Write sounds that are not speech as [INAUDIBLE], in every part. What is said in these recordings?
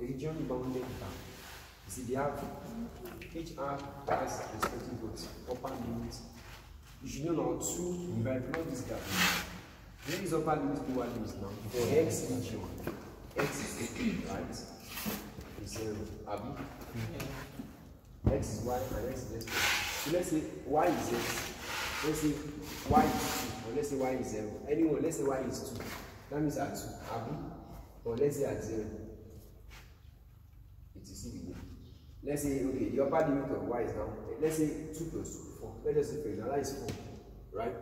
region bounded by each HR has respective roads, upper limits. You should know now two environmental discoveries. Where is upper limit, lower limits now? For X region, X is right? Is zero. Uh, Abi? X is Y and X is X. So let's say Y is X. Let's say Y is 2, or let's say Y is 0. Anyone, let's say Y is 2. That means at 2, Abi? Or let's say at 0. Let's say okay the upper limit of y is now let's say two plus two four. Let's just say for example that is four right?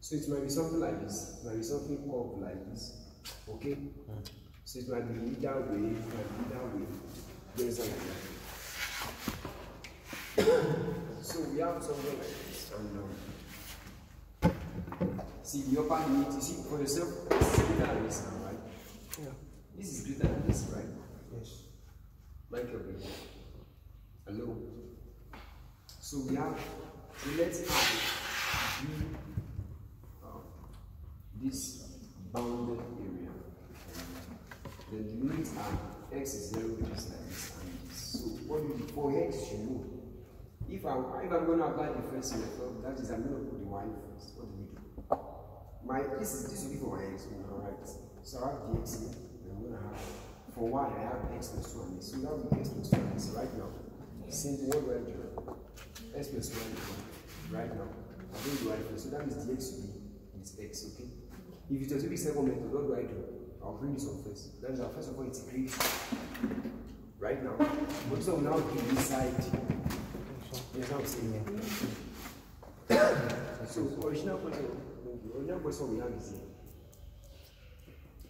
So it might be something like this. It might be something curved like this okay? So it might be either way it might be either way. There's like that so we have something like this and um, see the upper limit you see for yourself it's greater than this now right? Yeah. this is greater than this right? Yes. Michael B. Hello. So we have, so let's have um, this bounded area. The limits are x is 0, this like this, and this. So what do you, for x you know, if, I, if I'm going to apply the first method, that is I'm going to put the y first. What do we do? My, this is, this will be for my x, alright. So I have the x here, and I'm going to have for y, I have x plus 1. So that will be x plus 1 is right now. Simple, what do I do? x plus 1 is 1. Right now. I'm going to do. So that means the x will be is x, okay? If it was be second method, what do I do? I'll bring this one first. Then I'll first of all integrate right now. But will now be inside. Yes, I'm saying here. [COUGHS] So original question, original question we have is here.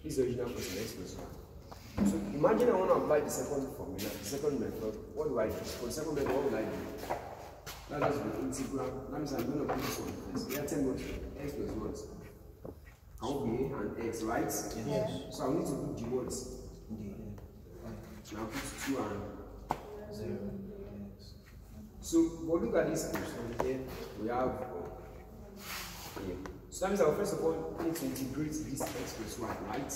This is original question, x plus 1. So imagine I want to apply the second formula, the second method. What do I do? For the second method, what will I do? That is the integral. That means I'm going to put this one first. We are 10 what? X plus what? Be a and x, right? Yes. So I need to put the words. Now put 2 and Zero. Yes. So, but look at this question here. We have uh, here. So that means I will first of all need to integrate this x plus y, right?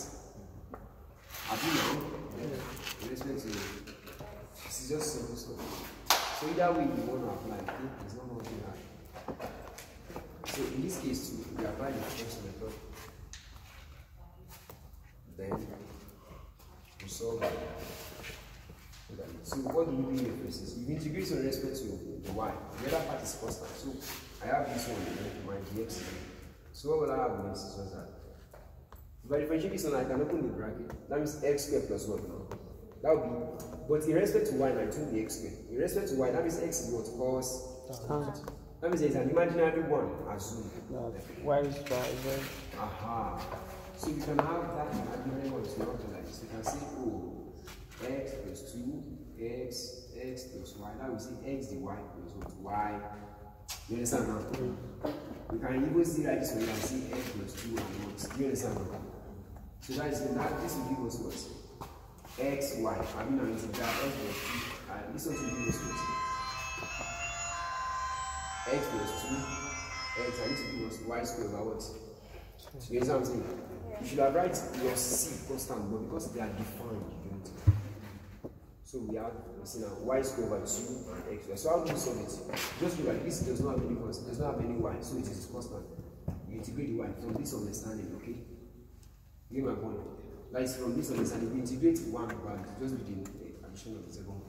Have you now? With respect to this is just simple stuff. So either way you want to apply, okay? It's not going to be hard. So in this case too, we apply the first method. Then we solve it. It. So what do you do here first? Is you integrate respect to the y. The other part is constant. So I have this one my dx. So what will I have next is what's that? If I differentiate this one, I can open the bracket. That means x squared plus 1 now. That would be, but in respect to y, now the x squared. In respect to y, that means x is what? Cos. That means there's an imaginary one, assume. That y is z. Aha. So you can have that imaginary one to not like this. You can say, oh, x plus 2, x, x plus y. Now we say x dy plus what? y. You understand now? Mm. We can even see like this one, you can see x plus 2 and what? You understand now? So that is that this will give us what? x, y. I mean, now it's that x plus 2. And this also give us what? x plus 2, x, and this will give us y squared over what? So you understand what I'm saying? You should have write your c constant, but because they are defined, you don't. So we have, see now, y squared over 2 and x squared. So how do you solve it? Just at this does not have any constant, does not have any y, so it is constant. You integrate the y from this understanding, okay? You get my point? Is from this understanding. We integrate one value, just with the uh, addition of the second one.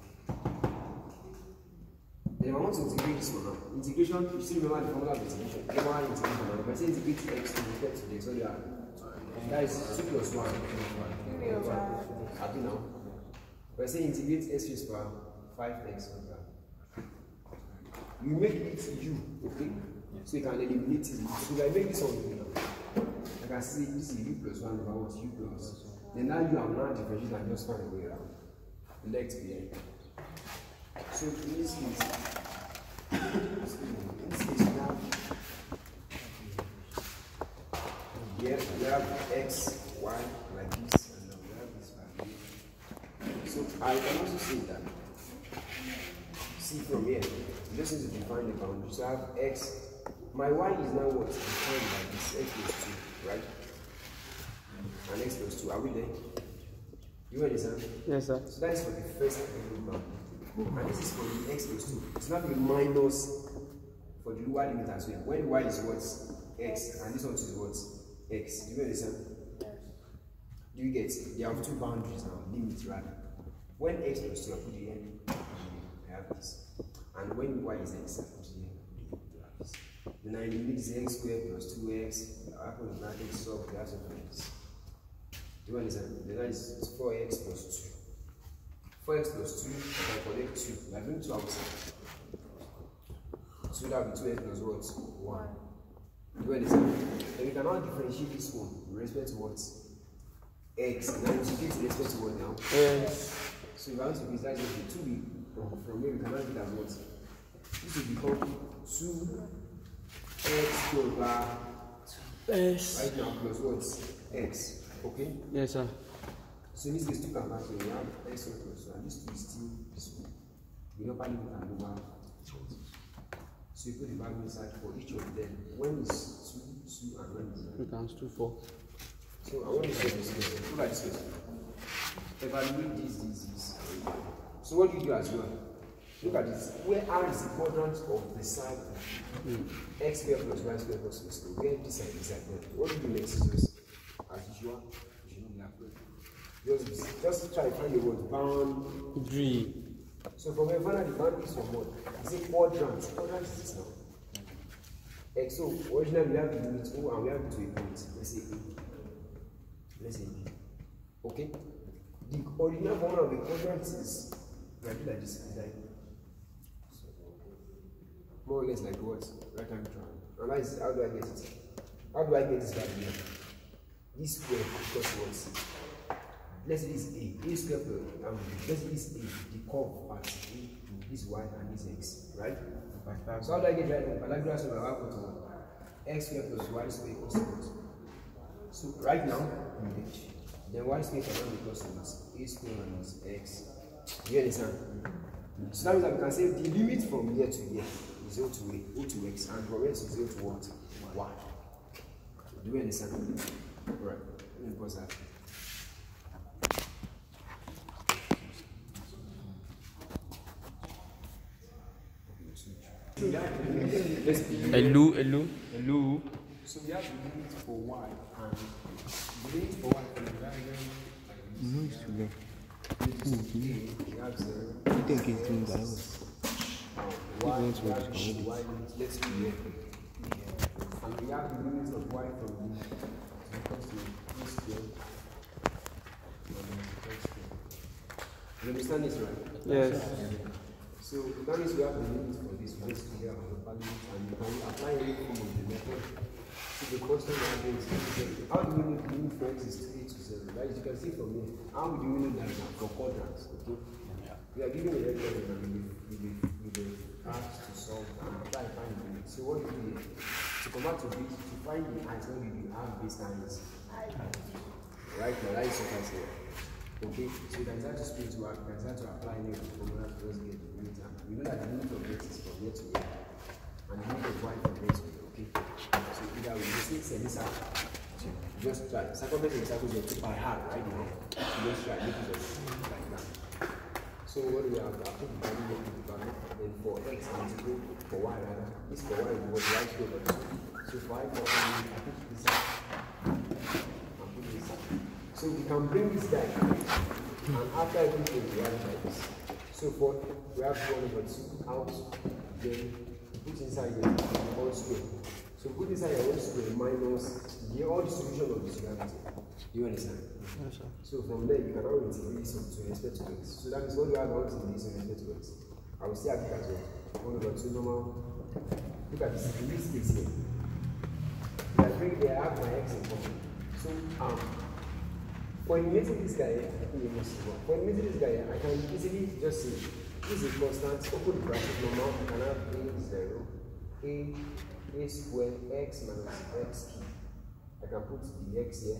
Then I want to integrate this one now. Integration, you still remember the formula of integration. One integration now. If I say integrate x to respect to the x, what do you have? That is 2 plus 1. Happy now? If I say integrate x raised to power 5x, what do you make it u, okay? So you can eliminate it. So if I make this one I can see this is u plus 1 over what? u plus. Then now you have now differentiate and just find a way around. left behind. So in this case, in this case we have we have x, y like this, and then we have this value. So I can also say that. See from here, you just need to define the boundary. So I have x. My y is now what defined by this x plus two, right? And x plus two. Are we there? You understand? Yes, sir. So that is for the first boundary. And this is for the x plus 2. It's not the minus for the lower limit as well. When y is what? x, and this one is what? x. Do you understand? Do you get? There are two boundaries now, limits rather. When x plus 2, I put it here, I have this. And when y is x, I put it here, I have this. Then I limit is x squared plus 2x, I put in bracket sub, I have something like this. Do you understand? Then that is uh, 4x plus 2. 4x plus 2, I can connect 2. We are doing 2 outside. So that will be 2x plus what? 1. Do you understand? Then we can now differentiate this one with respect to what? X. And then integrate with respect to what now? Yes. So if I want to be that just 2 be from, from here, we can now get as what? This will become 2x over Yes. right now plus what? X. Okay? Yes, sir. So this case, two can cancel. We have x plus two, and this two is still this one. The upper limit and lower. So you put the value inside for each of them. When is two, two, and when is We can do four. So I want to say this question. Look at this. Evaluate this, this. So what do you do as well? Look at this. Where r is the quadrant of the side x squared plus y squared plus x squared. Where this side is like that. What do you do next? Just as usual. You know that. Just, just try to find the word bound Three. so from here, find out the boundaries from what? It's a quadrant. Quadrant is this now. X. So originally we have the unit O and we have it to a point. Let's say A. Let's say B. Okay? The original formula of the quadrant is like like this. Like more or less like what? Right hand triangle. And is how do I get it? How do I get this value here? This square equals what? Let's say this A. A square plus um, let's say this A, the curve part A, this Y and this X, right? So how do I get right? Pythagoras will have equal to what? X square plus Y square equals to what? So right now, then Y square cannot be equals to what? A square minus X. You understand? So that means that we can say the limit from here to here is 0 to A, O to X, and from here to 0 to what? Y. Do we understand? Right. Let me pause that. Hello, hello, hello. So we have the limit for y and the limit for y from the diagram No, it's too late. is hmm, a, hmm. we have zero. I think it's doing that. Now, y, want to we have discover the y limit, let's be here. And we have the limit of y from the equals to squared minus x squared. You understand this, right? Yes. So that means we have the limit for this one here on the value and you can apply any form of the method to the constant value is zero. How do we know the limit for x is 3 to 0? Right? You can see from here. How do we know that now for quadrants? Okay? We are given a vector and we will we we will ask to solve and try and find the. So what we do? To come back to this, to find the answer, we will have base times. Right now, that is what I say. Okay, so you can start to split to work, you can start to apply the formula to just get the limit. We know that the limit of x is from here to here, and the limit of y from here to here. Okay, so either we just this out. Just try. Circumference and circles are by heart, right? You know, so just try make it just like that. So what we have? I the value put the then for x and zero, for y rather. This for y was right here, so for y for y, I put this out. and put this out. So we can bring this guy and after everything we have like this. So for we have one over two out, then put inside the whole square. So put inside the whole square minus the all the solution of this gravity. You understand? Yes, sir. So from there you can now integrate this to respect to x. So that is what do I want to integrate with respect to x? I will have it as well. One over two normal. Look at this in this case here. If I bring there, I have my x in common. So um For eliminating this guy, I think we must go. For eliminating this guy, I can easily just say this is constant. Open the bracket normal. I can have a zero, a a square x minus x cube. I can put the x here,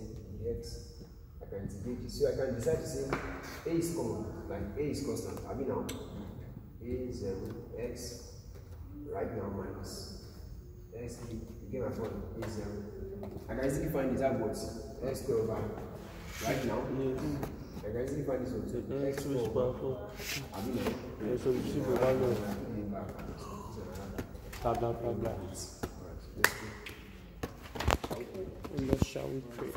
x. I can integrate it. So I can decide to say a is common, like a is constant. I mean now, a zero x right now minus x cube. Again, my point a zero. I can easily find this out what x square over right now. I can easily find this one. So X square over. I mean now. Yeah, so you see the value. Blah blah blah blah. And let's shall we pray.